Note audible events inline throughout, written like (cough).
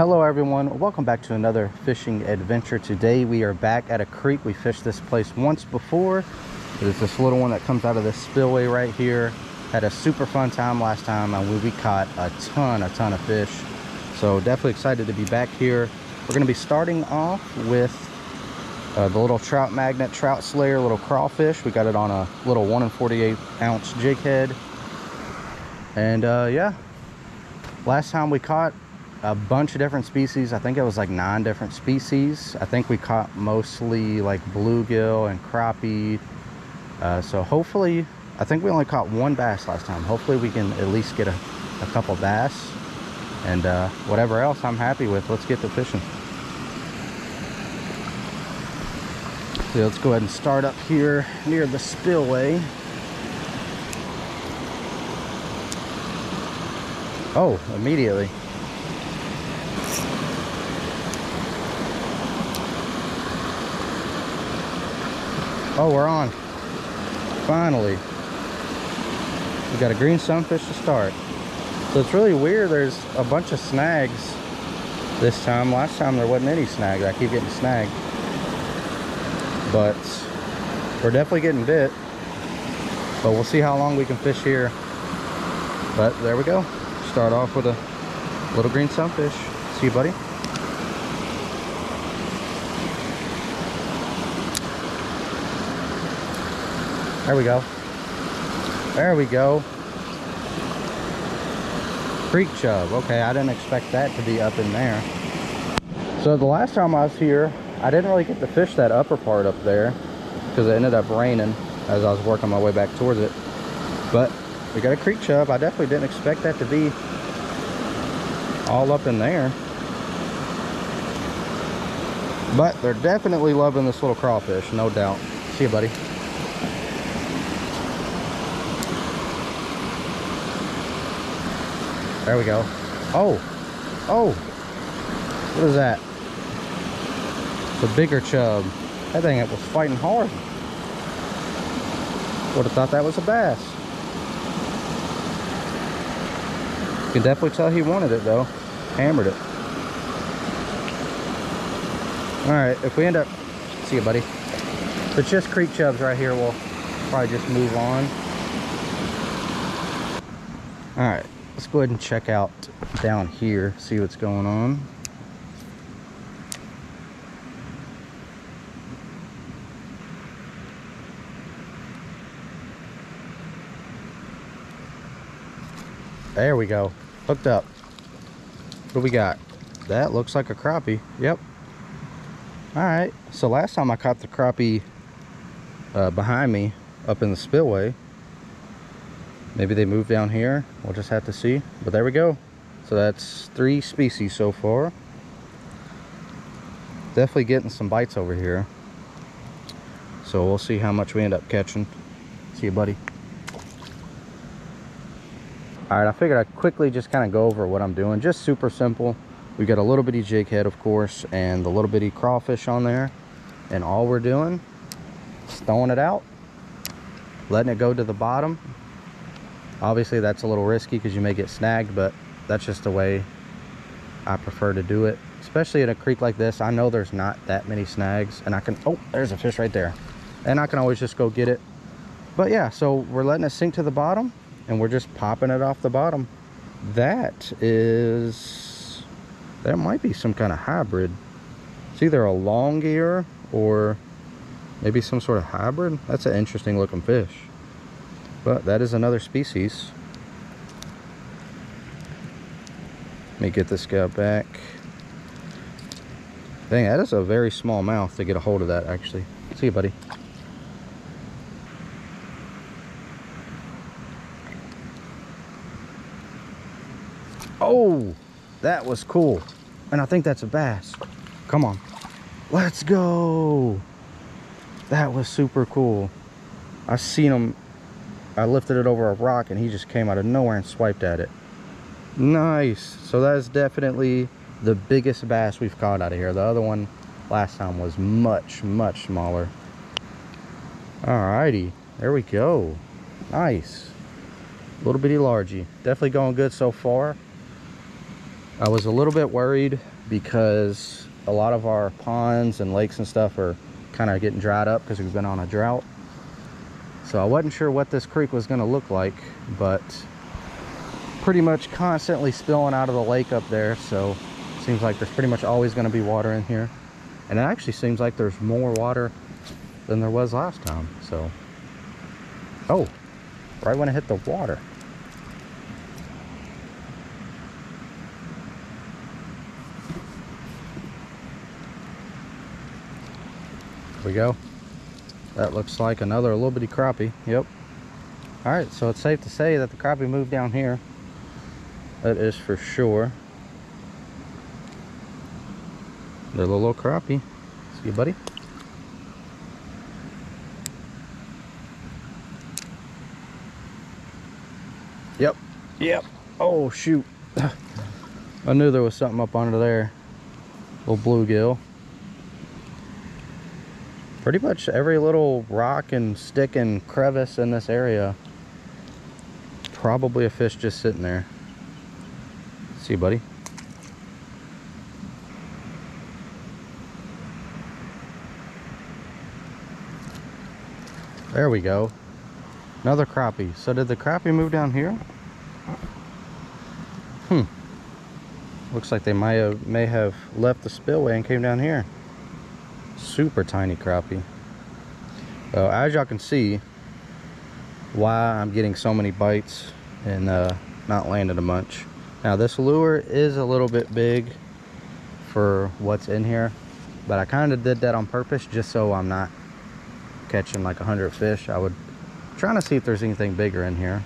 Hello everyone, welcome back to another fishing adventure. Today we are back at a creek. We fished this place once before. It's this little one that comes out of this spillway right here. Had a super fun time last time and we caught a ton, a ton of fish. So definitely excited to be back here. We're gonna be starting off with uh, the little trout magnet, trout slayer, little crawfish. We got it on a little one and 48 ounce jig head. And uh, yeah, last time we caught a bunch of different species. I think it was like nine different species. I think we caught mostly like bluegill and crappie. Uh, so hopefully, I think we only caught one bass last time. Hopefully we can at least get a, a couple bass and uh, whatever else I'm happy with. Let's get to fishing. So let's go ahead and start up here near the spillway. Oh, immediately. Oh, we're on. Finally. We got a green sunfish to start. So it's really weird. There's a bunch of snags this time. Last time there wasn't any snags. I keep getting snagged. But we're definitely getting bit. But we'll see how long we can fish here. But there we go. Start off with a little green sunfish. See you, buddy. There we go. There we go. Creek chub. Okay, I didn't expect that to be up in there. So the last time I was here, I didn't really get to fish that upper part up there because it ended up raining as I was working my way back towards it. But we got a creek chub. I definitely didn't expect that to be all up in there. But they're definitely loving this little crawfish, no doubt. See you, buddy. There we go. Oh, oh, what is that? A bigger chub. That thing it was fighting hard. Would have thought that was a bass. You can definitely tell he wanted it though. Hammered it. Alright, if we end up, see you buddy. It's just creek chubs right here, we'll probably just move on. Alright, let's go ahead and check out down here, see what's going on. There we go. Hooked up. What do we got? That looks like a crappie. Yep. Alright. So last time I caught the crappie uh, behind me up in the spillway. Maybe they move down here. We'll just have to see. But there we go. So that's three species so far. Definitely getting some bites over here. So we'll see how much we end up catching. See you, buddy. All right, I figured I'd quickly just kind of go over what I'm doing. Just super simple. We got a little bitty jig head, of course, and the little bitty crawfish on there. And all we're doing is throwing it out, letting it go to the bottom. Obviously, that's a little risky because you may get snagged, but that's just the way I prefer to do it. Especially in a creek like this, I know there's not that many snags. And I can, oh, there's a fish right there. And I can always just go get it. But yeah, so we're letting it sink to the bottom and we're just popping it off the bottom. That is, that might be some kind of hybrid. It's either a long ear or maybe some sort of hybrid. That's an interesting looking fish. But that is another species. Let me get this guy back. Dang, that is a very small mouth to get a hold of that actually. See you, buddy. Oh, that was cool. And I think that's a bass. Come on. Let's go. That was super cool. I've seen him. I lifted it over a rock and he just came out of nowhere and swiped at it. Nice. So that is definitely the biggest bass we've caught out of here. The other one last time was much, much smaller. Alrighty. There we go. Nice. Little bitty largy. Definitely going good so far. I was a little bit worried because a lot of our ponds and lakes and stuff are kind of getting dried up because we've been on a drought. So I wasn't sure what this creek was going to look like, but pretty much constantly spilling out of the lake up there. So seems like there's pretty much always going to be water in here. And it actually seems like there's more water than there was last time. So, oh, right when I hit the water. We go. That looks like another a little bitty crappie. Yep. All right, so it's safe to say that the crappie moved down here. That is for sure. The little crappie. See you, buddy. Yep. Yep. Oh, shoot. (sighs) I knew there was something up under there. Little bluegill. Pretty much every little rock and stick and crevice in this area. Probably a fish just sitting there. See you, buddy. There we go. Another crappie. So did the crappie move down here? Hmm. Looks like they might have may have left the spillway and came down here. Super tiny crappie. Well, as y'all can see, why I'm getting so many bites and uh, not landing a bunch. Now this lure is a little bit big for what's in here, but I kind of did that on purpose just so I'm not catching like 100 fish. I would trying to see if there's anything bigger in here.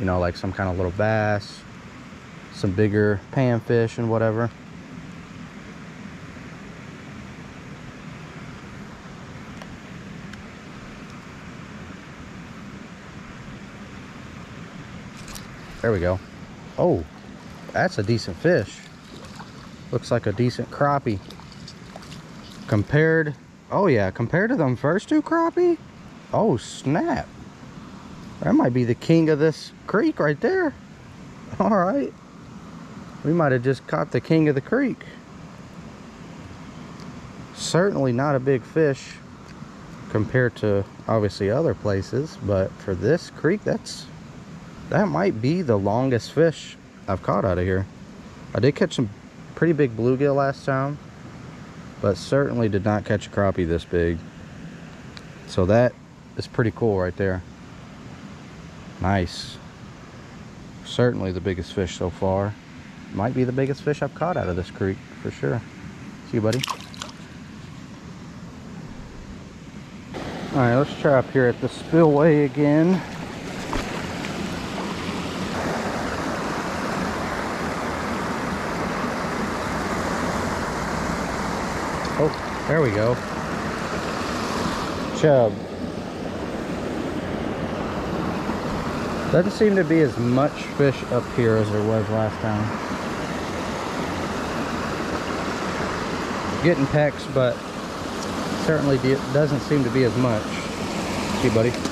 You know, like some kind of little bass, some bigger panfish and whatever. There we go. Oh, that's a decent fish. Looks like a decent crappie. Compared, oh yeah, compared to them first two crappie, oh snap. That might be the king of this creek right there. (laughs) All right. We might have just caught the king of the creek. Certainly not a big fish compared to obviously other places, but for this creek, that's that might be the longest fish I've caught out of here. I did catch some pretty big bluegill last time, but certainly did not catch a crappie this big. So that is pretty cool right there. Nice. Certainly the biggest fish so far. Might be the biggest fish I've caught out of this creek for sure. See you, buddy. All right, let's try up here at the spillway again. Oh, there we go. Chub. Doesn't seem to be as much fish up here as there was last time. Getting pecks, but certainly doesn't seem to be as much. See, buddy.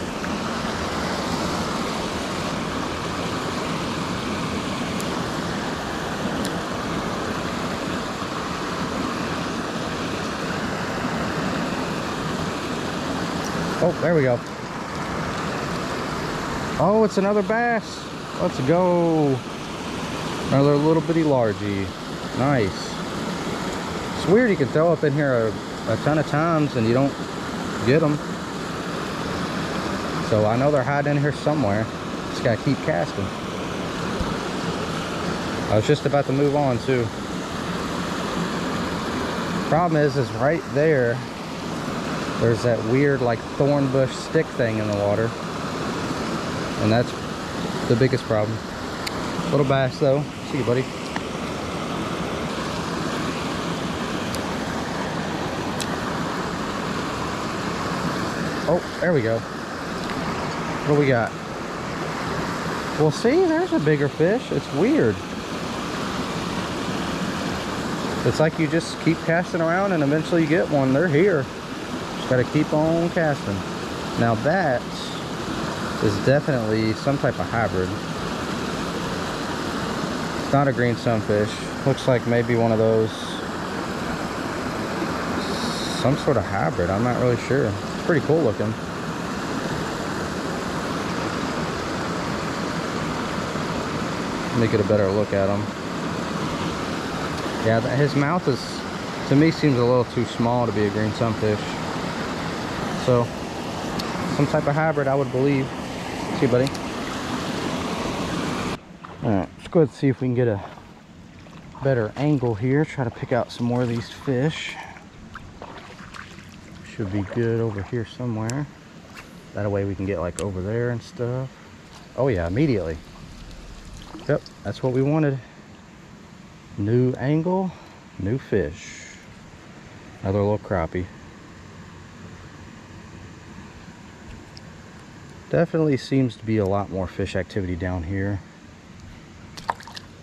Oh, there we go. Oh, it's another bass. Let's go. Another little bitty largie. Nice. It's weird you can throw up in here a, a ton of times and you don't get them. So I know they're hiding in here somewhere. Just gotta keep casting. I was just about to move on too. Problem is, is right there there's that weird like thorn bush stick thing in the water. And that's the biggest problem. Little bass though. See you buddy. Oh there we go. What do we got? Well see there's a bigger fish. It's weird. It's like you just keep casting around and eventually you get one. They're here Got to keep on casting. Now that is definitely some type of hybrid. It's not a green sunfish. Looks like maybe one of those, some sort of hybrid. I'm not really sure. It's pretty cool looking. Let me get a better look at him. Yeah, his mouth is, to me, seems a little too small to be a green sunfish. So, some type of hybrid, I would believe. See, buddy. All right, let's go ahead and see if we can get a better angle here. Try to pick out some more of these fish. Should be good over here somewhere. That way we can get like over there and stuff. Oh yeah, immediately. Yep, that's what we wanted. New angle, new fish. Another little crappie. Definitely seems to be a lot more fish activity down here.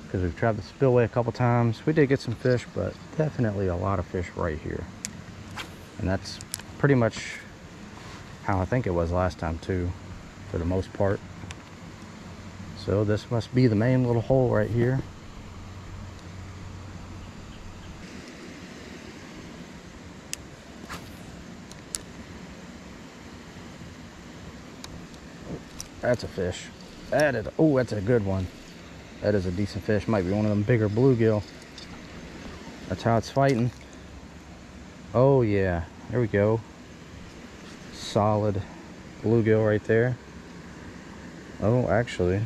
Because we've tried the spillway a couple times. We did get some fish, but definitely a lot of fish right here. And that's pretty much how I think it was last time too, for the most part. So this must be the main little hole right here. That's a fish. That is, oh, that's a good one. That is a decent fish. Might be one of them bigger bluegill. That's how it's fighting. Oh yeah, there we go. Solid bluegill right there. Oh, actually,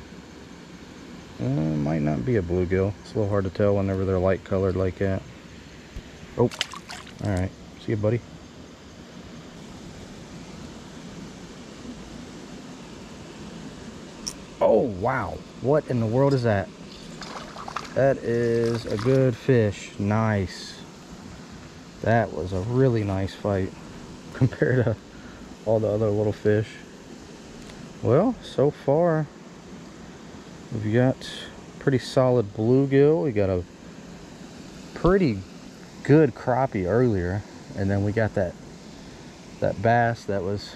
uh, might not be a bluegill. It's a little hard to tell whenever they're light colored like that. Oh, all right. See you, buddy. Oh, wow. What in the world is that? That is a good fish. Nice. That was a really nice fight (laughs) compared to all the other little fish. Well, so far, We've got pretty solid bluegill. We got a pretty good crappie earlier. And then we got that that bass that was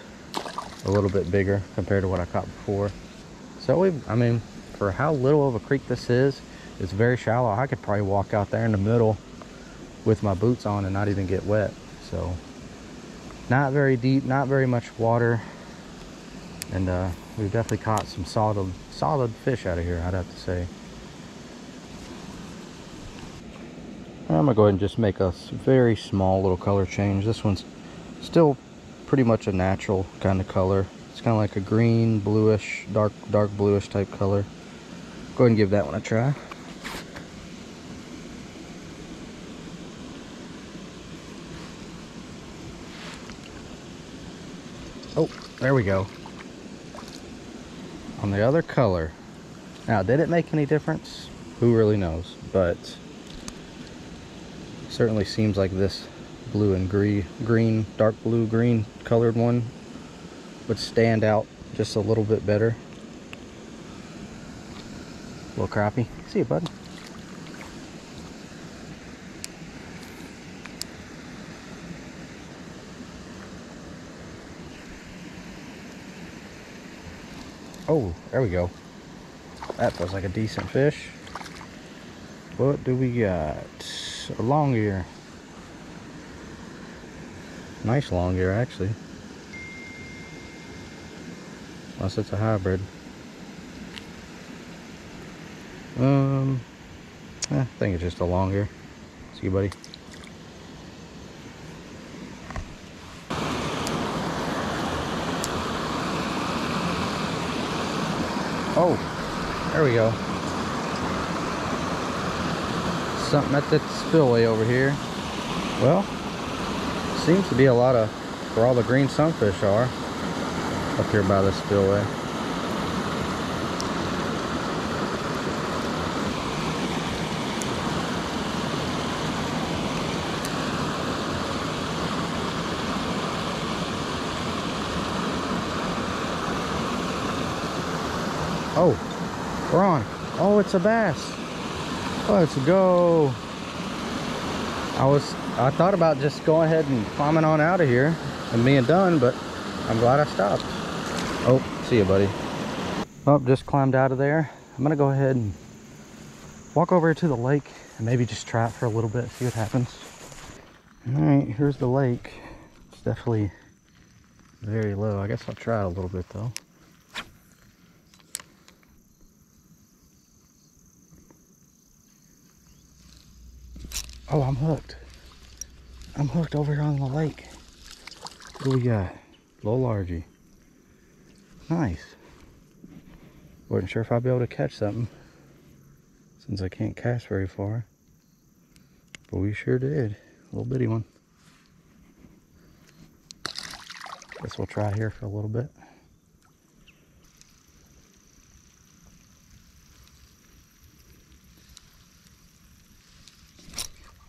a little bit bigger compared to what I caught before. So we, I mean, for how little of a creek this is, it's very shallow. I could probably walk out there in the middle with my boots on and not even get wet. So not very deep, not very much water. And uh, we've definitely caught some solid solid fish out of here, I'd have to say. I'm gonna go ahead and just make a very small little color change. This one's still pretty much a natural kind of color. It's kind of like a green, bluish, dark, dark bluish type color. Go ahead and give that one a try. Oh, there we go on the other color. Now, did it make any difference? Who really knows? But certainly seems like this blue and green, green, dark blue, green colored one would stand out just a little bit better. Little crappie. See you, bud. Oh, there we go. That feels like a decent fish. What do we got? A long ear. Nice long ear, actually. Unless it's a hybrid. Um, I think it's just a long ear. See you, buddy. Oh, there we go. Something at the spillway over here. Well, seems to be a lot of where all the green sunfish are up here by the spillway. Oh, we're on. Oh, it's a bass. Let's go. I was, I thought about just going ahead and climbing on out of here and being done, but I'm glad I stopped. Oh, see you, buddy. Oh, just climbed out of there. I'm gonna go ahead and walk over to the lake and maybe just try it for a little bit, see what happens. All right, here's the lake. It's definitely very low. I guess I'll try it a little bit though. Oh, I'm hooked. I'm hooked over here on the lake. What do we got? Low largy. Nice. Wasn't sure if I'd be able to catch something since I can't cast very far. But we sure did. A little bitty one. Guess we'll try here for a little bit.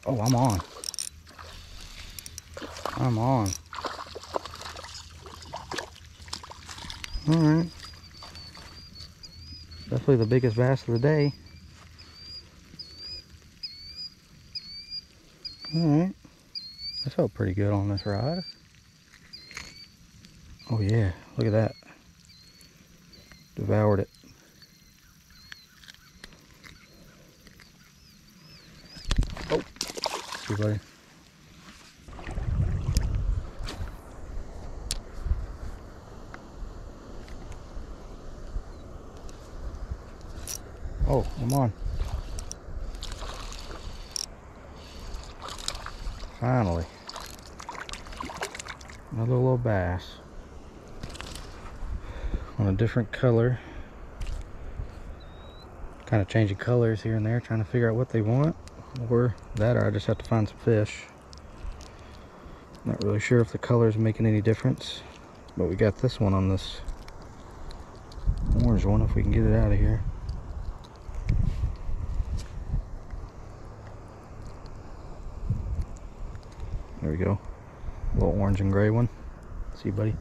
Oh, I'm on. I'm on. Alright. Definitely the biggest bass of the day. Alright. That felt pretty good on this rod. Oh yeah, look at that. Devoured it. Oh, see buddy. Oh, I'm on. Finally. Another little bass. On a different color. Kind of changing colors here and there, trying to figure out what they want. Or that, or I just have to find some fish. Not really sure if the color is making any difference. But we got this one on this orange one, if we can get it out of here. We go. Little orange and gray one. See, buddy?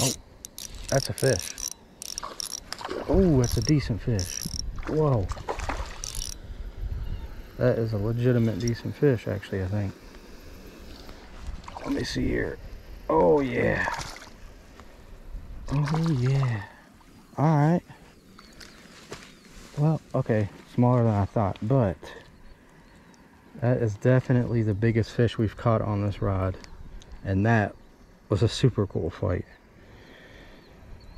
Oh, that's a fish. Oh, that's a decent fish. Whoa. That is a legitimate decent fish, actually, I think. Let me see here. Oh, yeah. Oh, yeah. All right. Well, okay. Smaller than I thought, but that is definitely the biggest fish we've caught on this rod. And that was a super cool fight.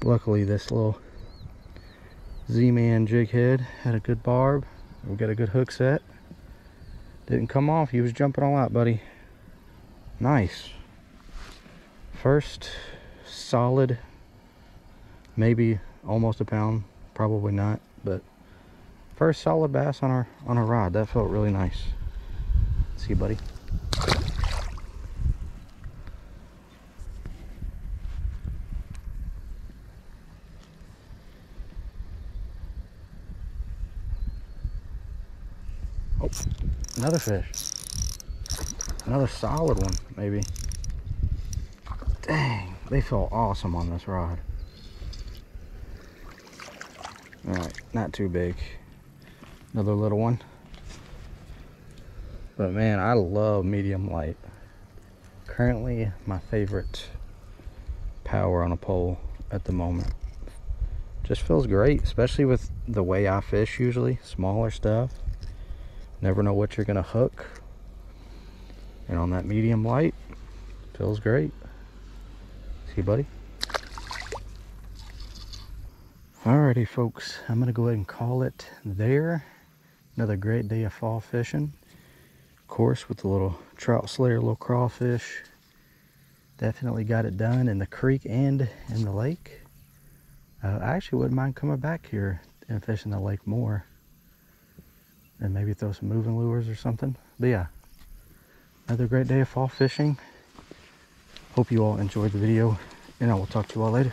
Luckily, this little Z-Man jig head had a good barb. We got a good hook set. Didn't come off. He was jumping all out, buddy. Nice. First solid, maybe almost a pound. Probably not, but first solid bass on our on our rod. That felt really nice. See you, buddy. Another fish. Another solid one, maybe. Dang, they feel awesome on this rod. All right, not too big. Another little one. But man, I love medium light. Currently, my favorite power on a pole at the moment. Just feels great, especially with the way I fish usually, smaller stuff. Never know what you're gonna hook. And on that medium light, feels great. See, buddy? Alrighty, folks. I'm gonna go ahead and call it there. Another great day of fall fishing. Of course, with the little trout slayer, little crawfish. Definitely got it done in the creek and in the lake. Uh, I actually wouldn't mind coming back here and fishing the lake more and maybe throw some moving lures or something. But yeah, another great day of fall fishing. Hope you all enjoyed the video, and I will talk to you all later.